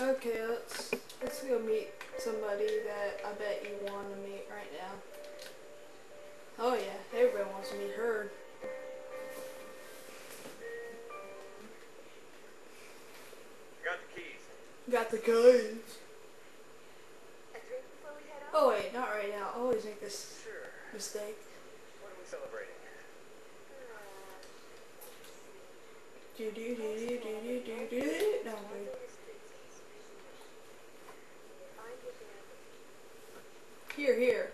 Okay, let's let's go meet somebody that I bet you want to meet right now. Oh yeah, everybody wants to meet her. Got the keys. Got the keys. A drink before we head oh, out? Oh wait, not right now. I always make this Sure. mistake. What are we celebrating? Do do do do do do do do. No, wait. Here, here.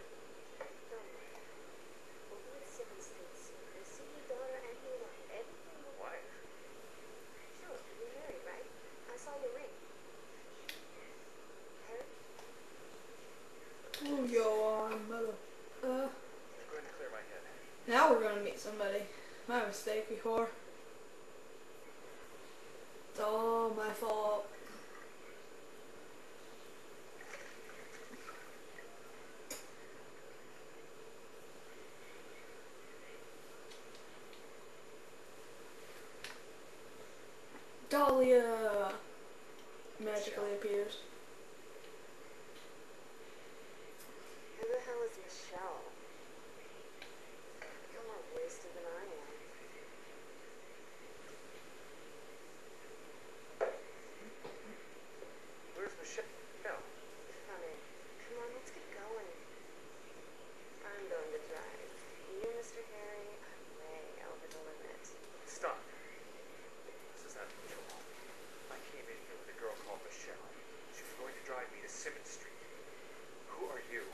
Oh, on mother. Uh, now we're gonna meet somebody. My mistake before. It's all my fault. Magically appears. Who the hell is Michelle? You're more wasted than I am. Where's Michelle? Funny. Come on, let's get going. I'm going to drive. You, Mr. Harry, are way over the limit. Stop. This is not usual. I came in here with a girl called Michelle. She was going to drive me to Simmons Street. Who are you?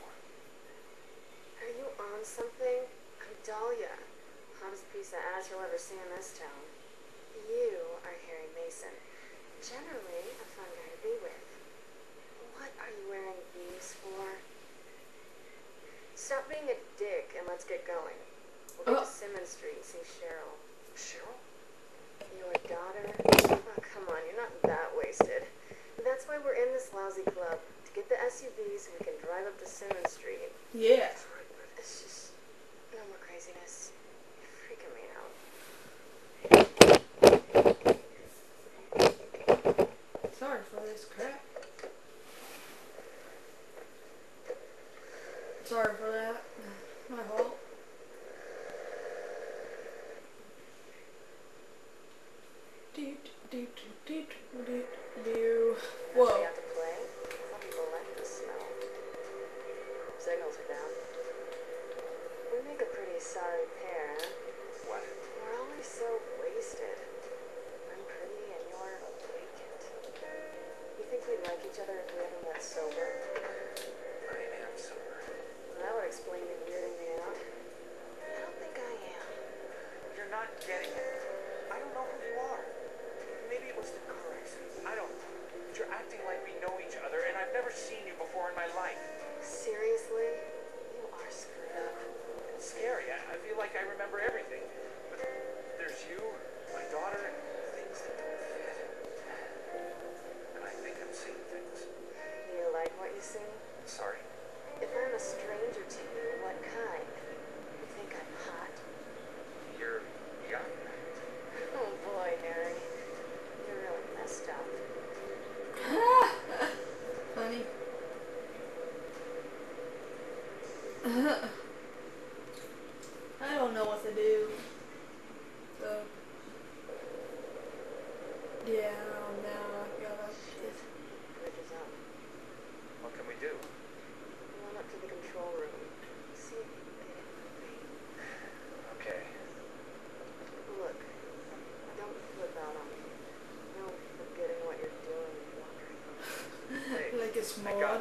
Are you on something? I'm Oh, Dahlia. Hottest piece of ass you'll ever see in this town. You are Harry Mason. Generally, a fun guy to be with. What are you wearing these for? Stop being a dick and let's get going. We'll go Oh. to Simmons Street and see Cheryl. Cheryl? Your daughter? Oh, come on, you're not that wasted. That's why we're in this lousy club. To get the SUV so we can drive up to Simmons Street. Yeah. That's right, but It's just no more craziness. You're freaking me out. Sorry for this crap.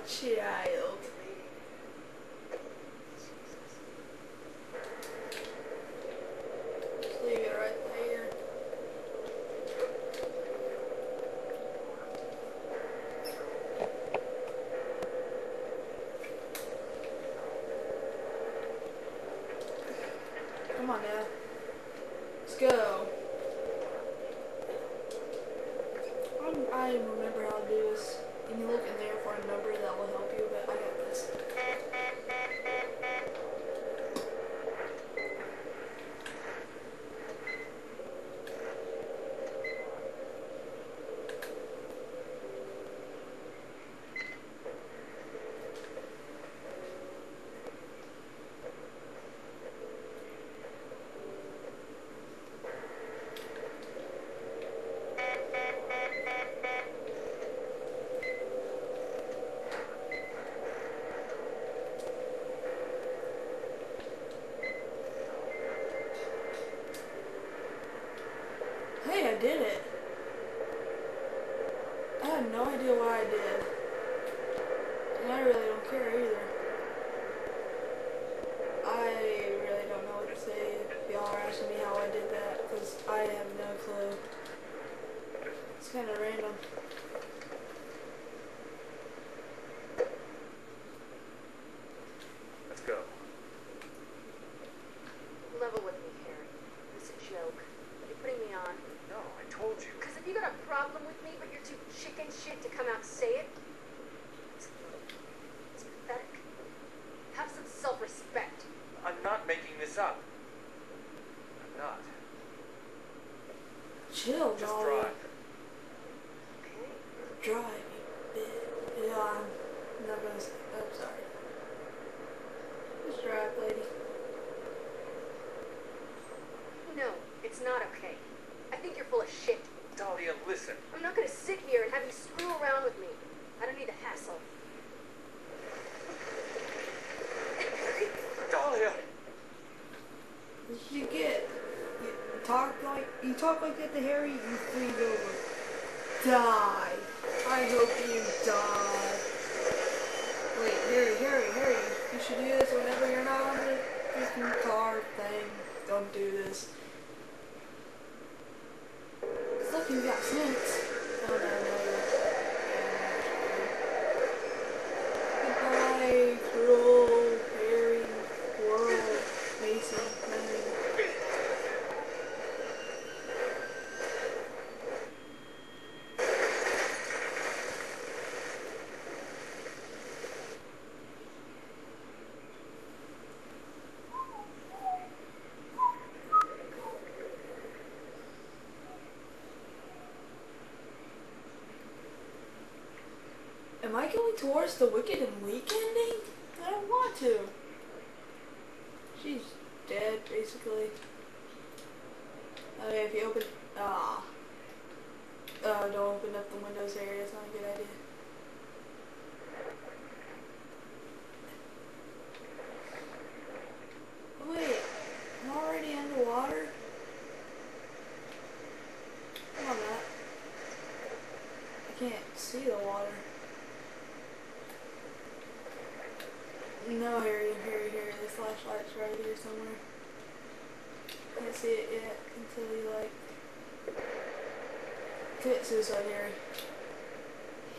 Child. Leave it right there. Come on now. Let's go. I'm, I remember how to do this. You look in there for a number that will help you? But I got this. I had no idea what I did. And I really don't either. I really don't know what to say y'all are asking me how I did that, because I have no clue. It's kind of random. Let's go. Level with me, Harry. It's a joke. You're putting me on. No, I told you. Because if you got a problem with me, but you're too chicken shit to come out and say it, it's, it's pathetic. Have some self-respect. I'm not making this up. I'm not. Chill, Just Dolly. drive. Okay? Drive, you bitch. Yeah, I'm not gonna. s- I'm sorry. Just drive, lady. No, it's not okay. I think you're full of shit. Dahlia, listen. I'm not gonna sit here and have you screw around with me. I don't need the hassle. Dahlia! What did you get? You talk like you talk like that to Harry, you freeze over. Die. I hope you die. Wait, Harry, Harry, Harry, you should do this whenever you're not on the freaking car thing. Don't do this. It's you got sense. Oh no, no. Goodbye, cruel, Harry, world, Mason, Henry. Am I going towards the wicked and weak ending? I don't want to. She's dead, basically. Okay, if you open... Ah. Oh, don't open up the windows area. It's not a good idea. Wait. I'm already underwater? Come on, Matt. I can't see the water. No, Harry, Harry, Harry. The flashlight's right here somewhere. Can't see it yet until you like commit suicide, Harry.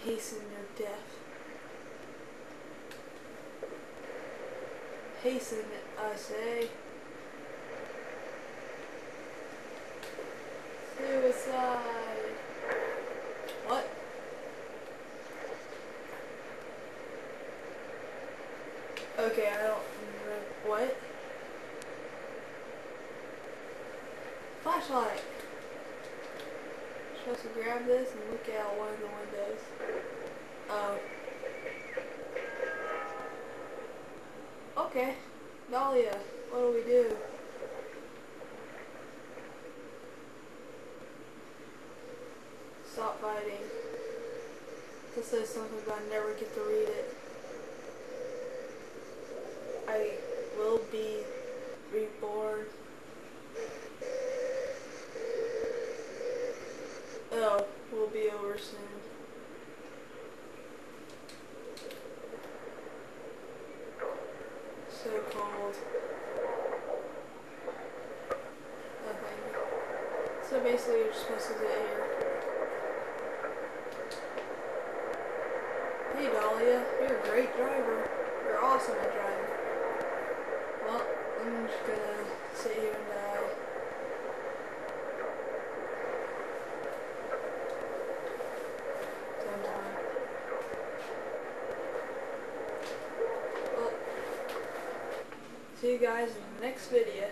Hasten your death. Hasten it, I say. Suicide. What? Okay, I don't. What? Flashlight. Supposed to grab this and look out one of the windows. Oh. Okay. Dahlia, what do we do? Stop fighting. This says something but I never get to read it. I will be reborn. Oh, we'll be over soon. So cold. Nothing. So basically you're supposed to get here. Hey Dahlia, you're a great driver. You're awesome at driving. I'm just gonna sit here and die. Well, see you guys in the next video.